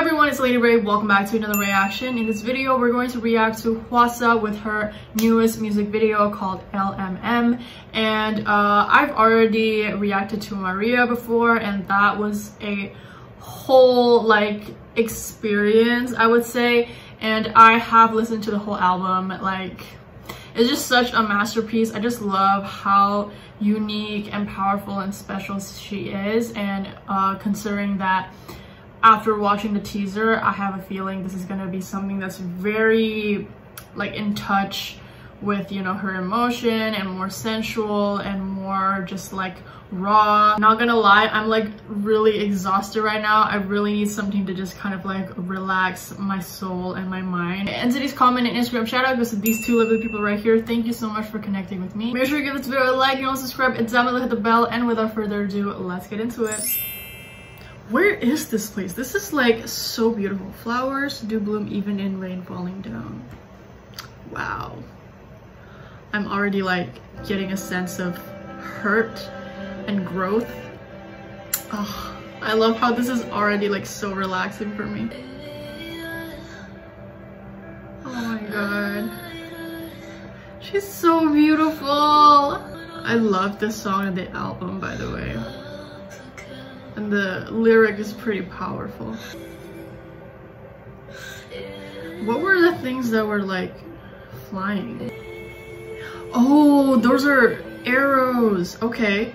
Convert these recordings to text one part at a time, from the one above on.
Everyone, it's Lady Rei. Welcome back to another reaction. In this video, we're going to react to Hwasa with her newest music video called LMM. And uh, I've already reacted to Maria before and that was a whole like experience, I would say. And I have listened to the whole album. Like, it's just such a masterpiece. I just love how unique and powerful and special she is. And uh, considering that after watching the teaser, I have a feeling this is gonna be something that's very like in touch with you know her emotion and more sensual and more just like raw. Not gonna lie i'm like really exhausted right now. I really need something to just kind of like relax my soul and my mind. And today's comment and instagram shout out goes to these two lovely people right here thank you so much for connecting with me. Make sure you give this video a like and also subscribe and down below hit the bell. And without further ado let's get into it where is this place? This is like so beautiful. Flowers do bloom even in rain falling down. Wow. I'm already like getting a sense of hurt and growth. Oh, I love how this is already like so relaxing for me. Oh my god. She's so beautiful. I love this song in the album by the way and the lyric is pretty powerful. What were the things that were like flying? Oh, those are arrows. Okay.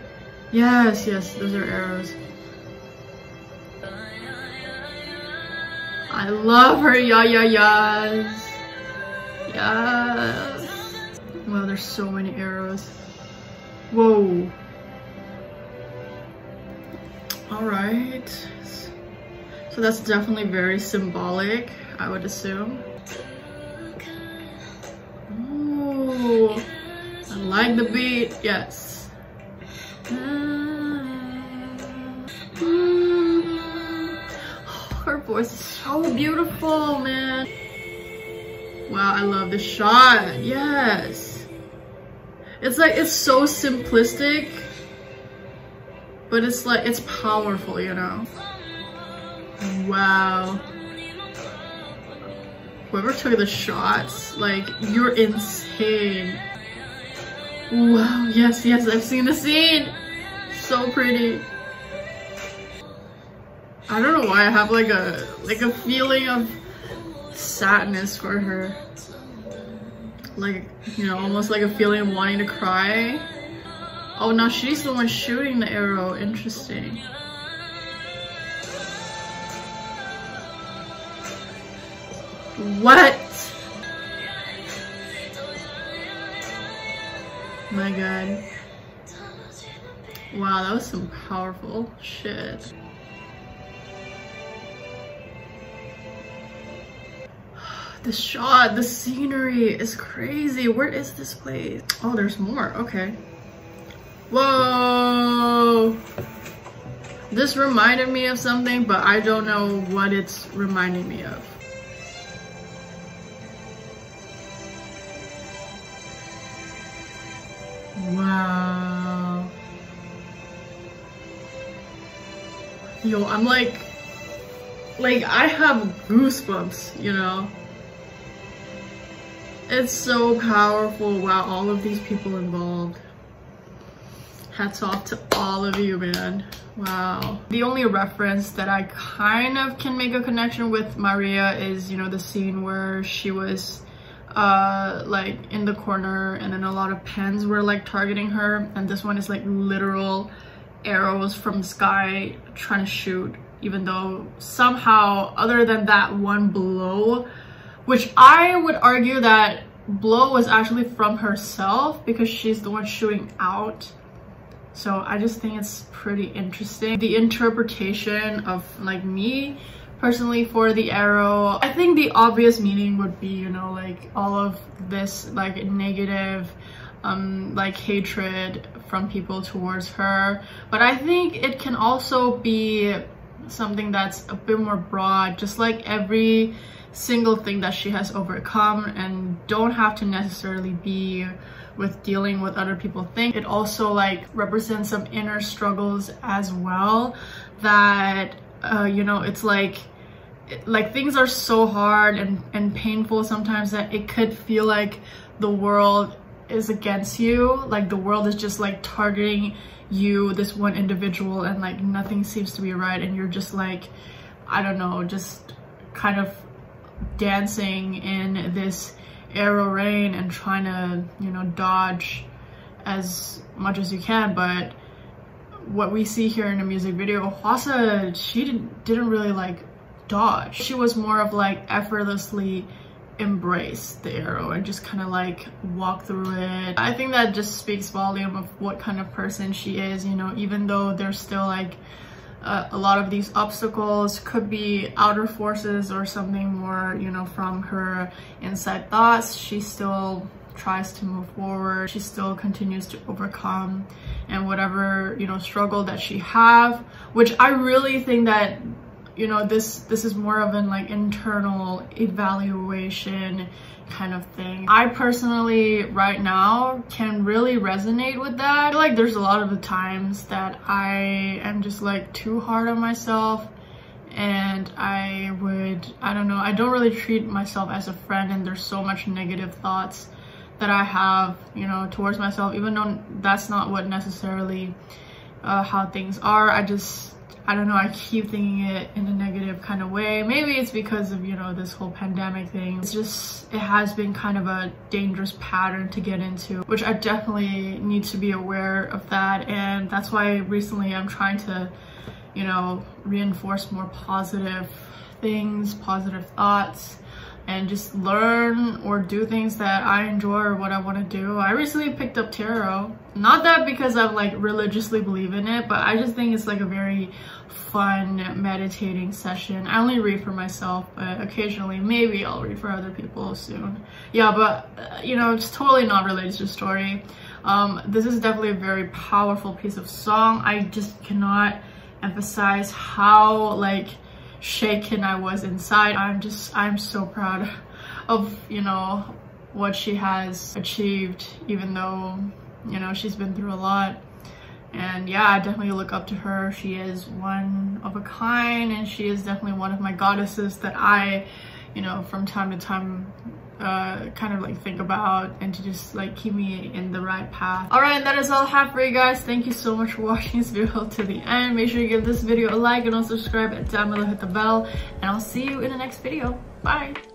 Yes, yes, those are arrows. I love her ya ya ya's. Yes. Wow, there's so many arrows. Whoa. All right. So that's definitely very symbolic, I would assume. Ooh, I like the beat, yes. her voice is so beautiful, man. Wow, I love the shot, yes. It's like, it's so simplistic, but it's like, it's powerful, you know? Wow. Whoever took the shots, like, you're insane. Wow, yes, yes, I've seen the scene. So pretty. I don't know why I have like a, like a feeling of sadness for her. Like, you know, almost like a feeling of wanting to cry. Oh, now she's the one shooting the arrow. Interesting. What? My god. Wow, that was some powerful shit. The shot, the scenery is crazy. Where is this place? Oh, there's more. Okay. Whoa! This reminded me of something, but I don't know what it's reminding me of. Wow. Yo, I'm like, like I have goosebumps, you know? It's so powerful. Wow, all of these people involved hats off to all of you man. Wow. The only reference that i kind of can make a connection with maria is you know the scene where she was uh like in the corner and then a lot of pens were like targeting her and this one is like literal arrows from the sky trying to shoot even though somehow other than that one blow which i would argue that blow was actually from herself because she's the one shooting out so I just think it's pretty interesting. The interpretation of like me personally for the arrow, I think the obvious meaning would be, you know, like all of this like negative um, like hatred from people towards her. But I think it can also be something that's a bit more broad, just like every single thing that she has overcome and don't have to necessarily be with dealing with other people think. It also like represents some inner struggles as well that, uh, you know, it's like like things are so hard and, and painful sometimes that it could feel like the world is against you like the world is just like targeting you this one individual and like nothing seems to be right and you're just like i don't know just kind of dancing in this arrow rain and trying to you know dodge as much as you can but what we see here in the music video Hwasa she didn't, didn't really like dodge. She was more of like effortlessly embrace the arrow and just kind of like walk through it. I think that just speaks volume of what kind of person she is, you know, even though there's still like uh, a lot of these obstacles could be outer forces or something more, you know, from her inside thoughts. She still tries to move forward. She still continues to overcome and whatever, you know, struggle that she have, which I really think that you know this this is more of an like internal evaluation kind of thing. I personally right now can really resonate with that. Like there's a lot of the times that i am just like too hard on myself and i would i don't know i don't really treat myself as a friend and there's so much negative thoughts that i have you know towards myself even though that's not what necessarily uh, how things are. I just I don't know, I keep thinking it in a negative kind of way. Maybe it's because of, you know, this whole pandemic thing. It's just, it has been kind of a dangerous pattern to get into, which I definitely need to be aware of that. And that's why recently I'm trying to, you know, reinforce more positive things, positive thoughts and just learn or do things that I enjoy or what I want to do. I recently picked up tarot. Not that because I like religiously believe in it, but I just think it's like a very fun meditating session. I only read for myself, but occasionally maybe I'll read for other people soon. Yeah, but uh, you know, it's totally not related to story. Um, this is definitely a very powerful piece of song. I just cannot emphasize how like shaken I was inside. I'm just, I'm so proud of, you know, what she has achieved, even though, you know, she's been through a lot. And yeah, I definitely look up to her. She is one of a kind and she is definitely one of my goddesses that I, you know, from time to time uh, kind of like think about and to just like keep me in the right path. Alright, and that is all I have for you guys. Thank you so much for watching this video to the end. Make sure you give this video a like and also subscribe and down below hit the bell. And I'll see you in the next video. Bye!